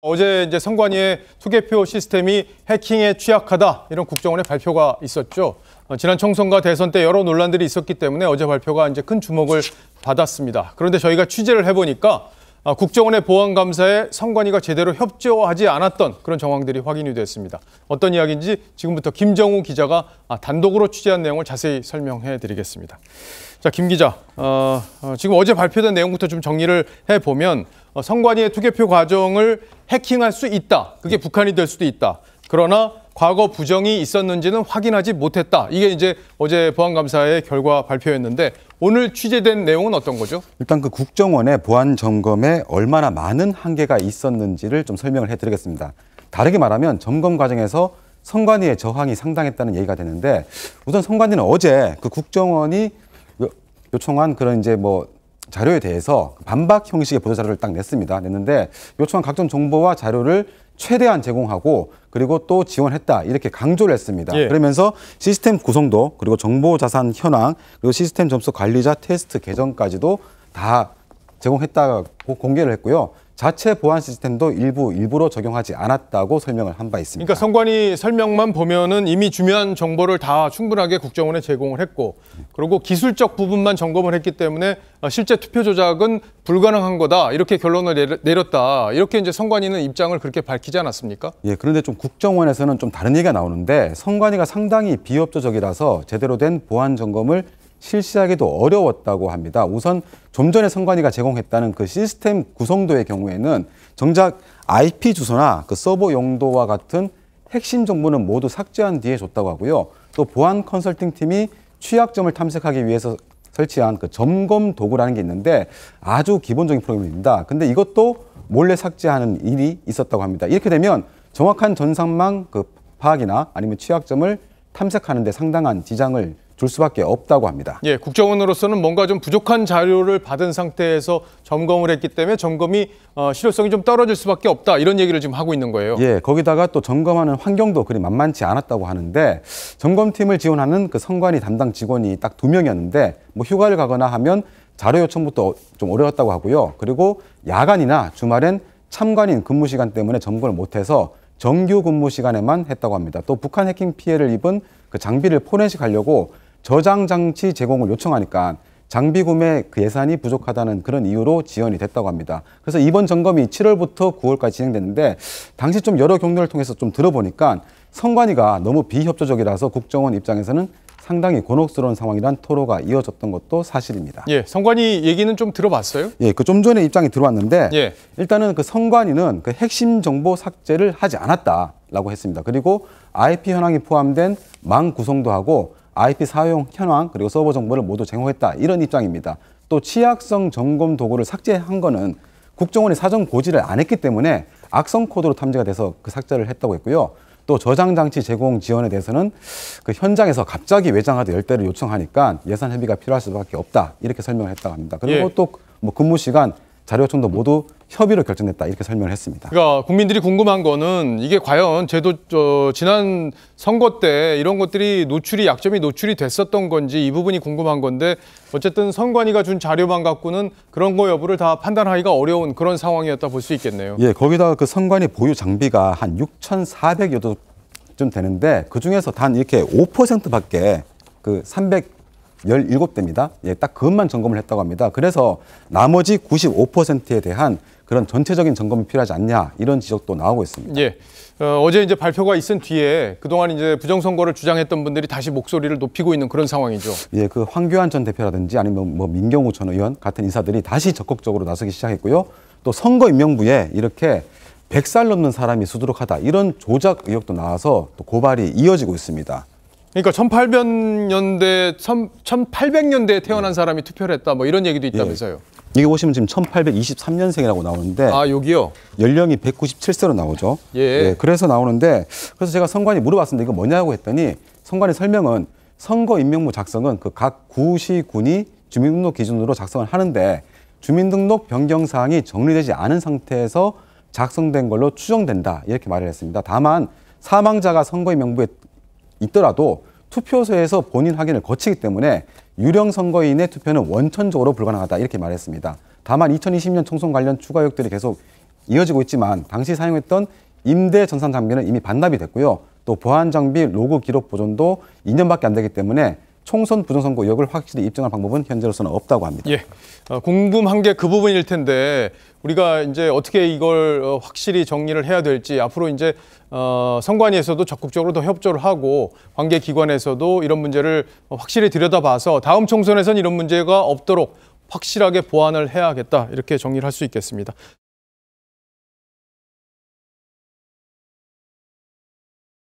어제 이제 선관위의 투개표 시스템이 해킹에 취약하다 이런 국정원의 발표가 있었죠. 어, 지난 총선과 대선 때 여러 논란들이 있었기 때문에 어제 발표가 이제 큰 주목을 받았습니다. 그런데 저희가 취재를 해보니까 아, 국정원의 보안 감사에 선관위가 제대로 협조하지 않았던 그런 정황들이 확인이 됐습니다. 어떤 이야기인지 지금부터 김정우 기자가 아, 단독으로 취재한 내용을 자세히 설명해 드리겠습니다. 자, 김 기자, 어, 어, 지금 어제 발표된 내용부터 좀 정리를 해 보면 어, 선관위의 투개표 과정을 해킹할 수 있다. 그게 북한이 될 수도 있다. 그러나 과거 부정이 있었는지는 확인하지 못했다. 이게 이제 어제 보안감사의 결과 발표였는데 오늘 취재된 내용은 어떤 거죠? 일단 그 국정원의 보안 점검에 얼마나 많은 한계가 있었는지를 좀 설명을 해드리겠습니다. 다르게 말하면 점검 과정에서 선관위의 저항이 상당했다는 얘기가 되는데 우선 선관위는 어제 그 국정원이 요청한 그런 이제 뭐 자료에 대해서 반박 형식의 보도 자료를 딱 냈습니다. 냈는데 요청한 각종 정보와 자료를 최대한 제공하고 그리고 또 지원했다 이렇게 강조를 했습니다. 예. 그러면서 시스템 구성도 그리고 정보 자산 현황 그리고 시스템 점수 관리자 테스트 계정까지도 다 제공했다고 공개를 했고요. 자체 보안 시스템도 일부 일부러 적용하지 않았다고 설명을 한 바 있습니다. 그러니까 선관위 설명만 보면은 이미 중요한 정보를 다 충분하게 국정원에 제공을 했고 그리고 기술적 부분만 점검을 했기 때문에 실제 투표 조작은 불가능한 거다 이렇게 결론을 내렸다 이렇게 이제 선관위는 입장을 그렇게 밝히지 않았습니까? 예 그런데 좀 국정원에서는 좀 다른 얘기가 나오는데 선관위가 상당히 비협조적이라서 제대로 된 보안 점검을 실시하기도 어려웠다고 합니다. 우선 좀 전에 선관위가 제공했다는 그 시스템 구성도의 경우에는 정작 IP 주소나 그 서버 용도와 같은 핵심 정보는 모두 삭제한 뒤에 줬다고 하고요. 또 보안 컨설팅 팀이 취약점을 탐색하기 위해서 설치한 그 점검 도구라는 게 있는데 아주 기본적인 프로그램입니다. 근데 이것도 몰래 삭제하는 일이 있었다고 합니다. 이렇게 되면 정확한 전산망 그 파악이나 아니면 취약점을 탐색하는 데 상당한 지장을 줄 수밖에 없다고 합니다. 예, 국정원으로서는 뭔가 좀 부족한 자료를 받은 상태에서 점검을 했기 때문에 점검이 어, 실효성이 좀 떨어질 수밖에 없다 이런 얘기를 지금 하고 있는 거예요. 예, 거기다가 또 점검하는 환경도 그리 만만치 않았다고 하는데 점검팀을 지원하는 그 선관위 담당 직원이 딱 두 명이었는데 뭐 휴가를 가거나 하면 자료 요청부터 좀 어려웠다고 하고요. 그리고 야간이나 주말엔 참관인 근무 시간 때문에 점검을 못해서 정규 근무 시간에만 했다고 합니다. 또 북한 해킹 피해를 입은 그 장비를 포렌식하려고 저장 장치 제공을 요청하니까 장비 구매 그 예산이 부족하다는 그런 이유로 지연이 됐다고 합니다. 그래서 이번 점검이 7월부터 9월까지 진행됐는데 당시 좀 여러 경로를 통해서 좀 들어보니까 선관위가 너무 비협조적이라서 국정원 입장에서는 상당히 곤혹스러운 상황이란 토로가 이어졌던 것도 사실입니다. 예, 선관위 얘기는 좀 들어봤어요? 예, 그 좀 전에 입장이 들어왔는데 예. 일단은 그 선관위는 그 핵심 정보 삭제를 하지 않았다라고 했습니다. 그리고 IP 현황이 포함된 망 구성도 하고 IP 사용 현황 그리고 서버 정보를 모두 제공했다 이런 입장입니다. 또 취약성 점검 도구를 삭제한 거는 국정원이 사전 고지를 안 했기 때문에 악성 코드로 탐지가 돼서 그 삭제를 했다고 했고요. 또 저장 장치 제공 지원에 대해서는 그 현장에서 갑자기 외장하드 열대를 요청하니까 예산 협의가 필요할 수밖에 없다 이렇게 설명을 했다고 합니다. 그리고 예. 또뭐 근무 시간 자료 요청도 모두 협의로 결정됐다 이렇게 설명을 했습니다. 그러니까 국민들이 궁금한 거는 이게 과연 제도 저 지난 선거 때 이런 것들이 노출이 약점이 노출이 됐었던 건지 이 부분이 궁금한 건데 어쨌든 선관위가 준 자료만 갖고는 그런 거 여부를 다 판단하기가 어려운 그런 상황이었다 볼 수 있겠네요. 예, 거기다가 그 선관위 보유 장비가 한 6,400여 도 좀 되는데 그 중에서 단 이렇게 5%밖에 그 300. 17대입니다. 예, 딱 그것만 점검을 했다고 합니다. 그래서 나머지 95%에 대한 그런 전체적인 점검이 필요하지 않냐 이런 지적도 나오고 있습니다. 예. 어, 제 이제 발표가 있은 뒤에 그동안 이제 부정선거를 주장했던 분들이 다시 목소리를 높이고 있는 그런 상황이죠. 예, 그 황교안 전 대표라든지 아니면 뭐 민경우 전 의원 같은 인사들이 다시 적극적으로 나서기 시작했고요. 또 선거임명부에 이렇게 100살 넘는 사람이 수두룩하다 이런 조작 의혹도 나와서 또 고발이 이어지고 있습니다. 그러니까 1800년대 1800년대에 태어난 사람이 투표를 했다 뭐 이런 얘기도 있다면서요. 예. 여기 보시면 지금 1823년생이라고 나오는데 아 여기요? 연령이 197세로 나오죠. 예. 예. 그래서 나오는데 그래서 제가 선관위 물어봤습니다. 이거 뭐냐고 했더니 선관위 설명은 선거 임명부 작성은 그 각 구시 군이 주민등록 기준으로 작성을 하는데 주민등록 변경 사항이 정리되지 않은 상태에서 작성된 걸로 추정된다 이렇게 말을 했습니다. 다만 사망자가 선거 임명부에 있더라도 투표소에서 본인 확인을 거치기 때문에 유령 선거인의 투표는 원천적으로 불가능하다 이렇게 말했습니다. 다만 2020년 총선 관련 추가 의혹들이 계속 이어지고 있지만 당시 사용했던 임대 전산 장비는 이미 반납이 됐고요. 또 보안 장비 로그 기록 보존도 2년밖에 안 되기 때문에 총선 부정선거 의혹을 확실히 입증할 방법은 현재로서는 없다고 합니다. 예, 어, 궁금한 게 그 부분일 텐데 우리가 이제 어떻게 이걸 어, 확실히 정리를 해야 될지 앞으로 이제 어, 선관위에서도 적극적으로 더 협조를 하고 관계 기관에서도 이런 문제를 확실히 들여다봐서 다음 총선에선 이런 문제가 없도록 확실하게 보완을 해야겠다 이렇게 정리를 할 수 있겠습니다.